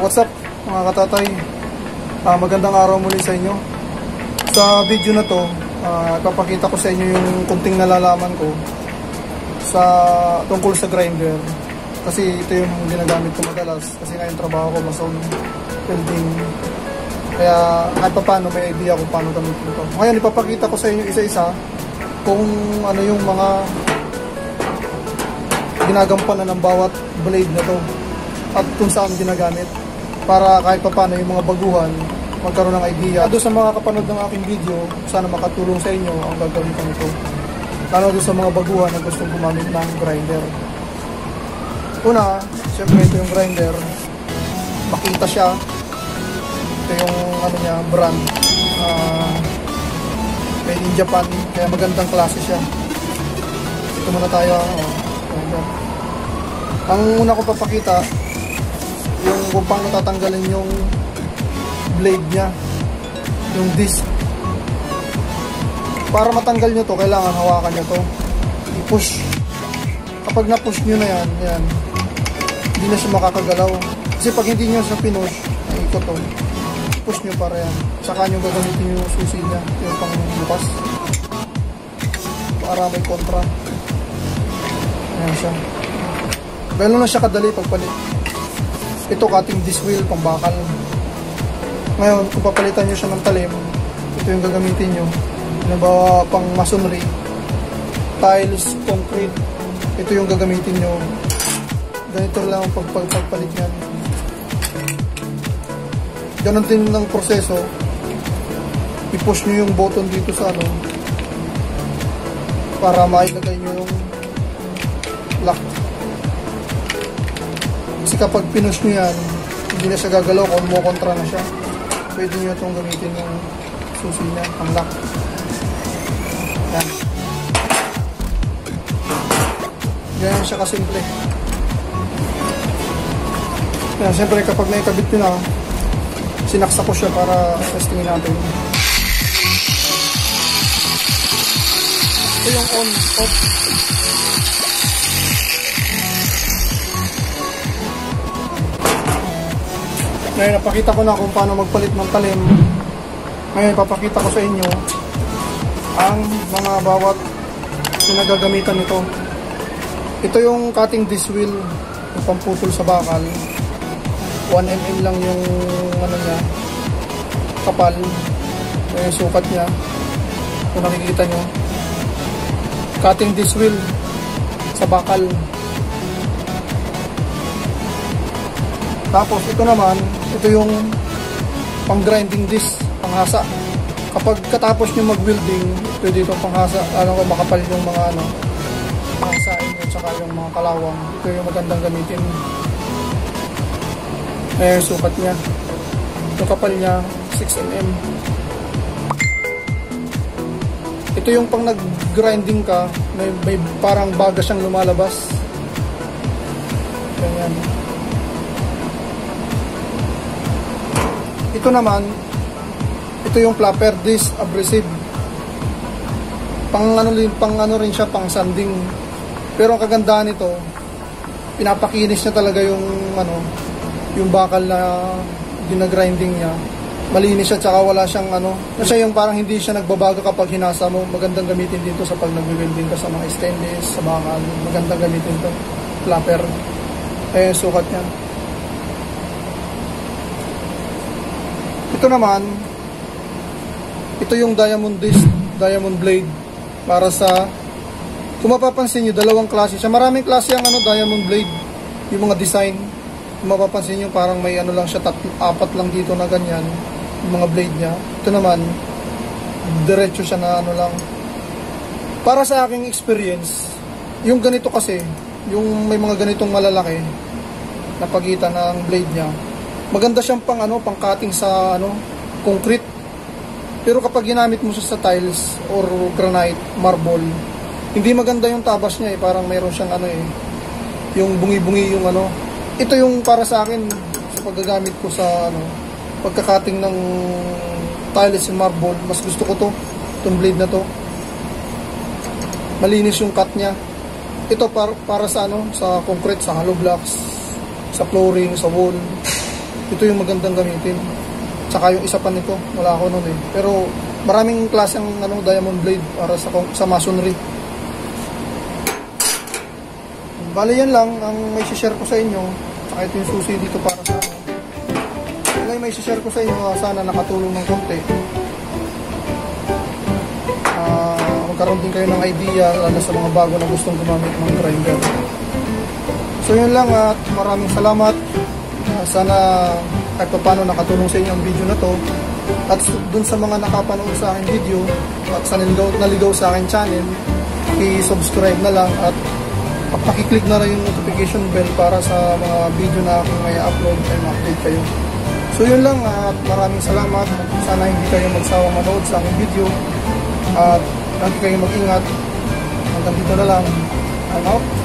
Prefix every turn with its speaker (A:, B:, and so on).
A: mga katatay. Ah, magandang araw muli sa inyo. Sa video na to, ah, papakita ko sa inyo yung kunting nalalaman ko sa tungkol sa grinder. Kasi ito yung ginagamit ko madalas. Kasi nga yung trabaho ko mason welding. Kaya kahit pa paano may idea kung paano gamitin ito. Ngayon ipapakita ko sa inyo isa-isa kung ano yung mga ginagampanan ng bawat blade na to at kung saan ginagamit para kahit pa paano yung mga baguhan magkaroon ng idea. Doon sa mga kapanood ng aking video, sana makatulong sa inyo ang gagawin ko nito. Lalo doon sa mga baguhan na gustong gumamit ng grinder. Una, siyempre ito yung grinder. Makita siya. Ito yung ano niya, brand. Uh, made in Japan. Kaya magandang klase siya. Ito muna tayo. Oh, grinder. Ang una ko papakita, yung kung paano tatanggalin yung blade niya yung disc. Para matanggal nyo to kailangan hawakan nyo to. I-push. Kapag na-push nyo na yan yan hindi na siya makakagalaw. Kasi pag hindi nyo siya pinush ay ito to. Push nyo para yan. Saka nyo gagamitin yung susi niya yung pang bukas para may kontra. Yan siya. Gano'n na siya kadali pagpalit ito cutting disc wheel pang bakal. Ngayon kung papalitan nyo siya ng talim ito yung gagamitin nyo. Halimbawa pang masonry? Tiles, concrete. Ito yung gagamitin nyo. Ganito lang ang pag pagpalit yan. Ganon din ng proseso. I-push nyo yung button dito sa ano para mailagay nyo yung lock kasi kapag pinush nyo yan, hindi na siya gagalaw kung mo kontra na siya. Pwede nyo itong gamitin yung susi niya, ang lock. Yan. Ganyan siya kasimple. Yan, siyempre kapag naikabit nyo na, sinaksa ko siya para testingin natin. Ito yung on, off. Ngayon, napakita ko na kung paano magpalit ng talim. Ngayon, papakita ko sa inyo ang mga bawat pinagagamitan nito. Ito yung cutting disc wheel, yung pamputol sa bakal. 1mm lang yung ano niya, kapal. yung sukat niya. Kung nakikita nyo. Cutting disc wheel sa bakal. Tapos ito naman, ito yung pang grinding disc, panghasa. Kapag katapos nyo mag-welding, pwede itong panghasa, ano ko makapal yung mga ano, panghasain at saka yung mga kalawang. Ito yung magandang gamitin. Eh, sukat niya. Yung kapal niya, 6mm. Ito yung pang nag-grinding ka, may, may parang baga siyang lumalabas. Ganyan. Ito naman, ito yung flapper disc abrasive. Pang ano, pang ano rin siya, pang sanding. Pero ang kagandahan nito, pinapakinis niya talaga yung ano, yung bakal na ginagrinding niya. Malinis siya tsaka wala siyang ano, siya yung parang hindi siya nagbabago kapag hinasa mo. Magandang gamitin dito sa pag nagwe-welding ka sa mga stainless, sa bakal. Magandang gamitin to. Flapper. Eh, sukat niya. Ito naman, ito yung diamond disc, diamond blade para sa kung mapapansin niyo dalawang klase siya. Maraming klase ang ano diamond blade, yung mga design. Kung mapapansin niyo parang may ano lang siya, tatlo, apat lang dito na ganyan, yung mga blade niya. Ito naman diretso siya na ano lang. Para sa aking experience, yung ganito kasi, yung may mga ganitong malalaki na pagitan ng blade niya, maganda siyang pang ano, pang cutting sa ano, concrete. Pero kapag ginamit mo siya sa tiles or granite, marble, hindi maganda yung tabas niya eh, parang mayroon siyang ano eh, yung bungi-bungi yung ano. Ito yung para sa akin sa paggagamit ko sa ano, pagkakating ng tiles and marble, mas gusto ko to, itong blade na to. Malinis yung cut niya. Ito para, para sa ano, sa concrete, sa hollow blocks, sa flooring, sa wall ito yung magandang gamitin. Tsaka yung isa pa nito, wala ako nun eh. Pero maraming klase ang ano, diamond blade para sa, sa masonry. Bali yan lang ang may share ko sa inyo. Tsaka ito yung susi dito para sa ano. Yan lang may share ko sa inyo. ah, Sana nakatulong ng konti. Ah, magkaroon din kayo ng idea lalo sa mga bago na gustong gumamit ng grinder. So yun lang at maraming salamat. Sana kahit pa paano nakatulong sa inyo ang video na to. At dun sa mga nakapanood sa aking video at sa naligaw, naligaw sa aking channel, i-subscribe na lang at pakiclick na rin yung notification bell para sa mga video na aking may upload ay ma-update kayo. So yun lang at maraming salamat. Sana hindi kayo magsawang manood sa aking video at lagi kayong mag-ingat. Hanggang dito na lang. I'm out.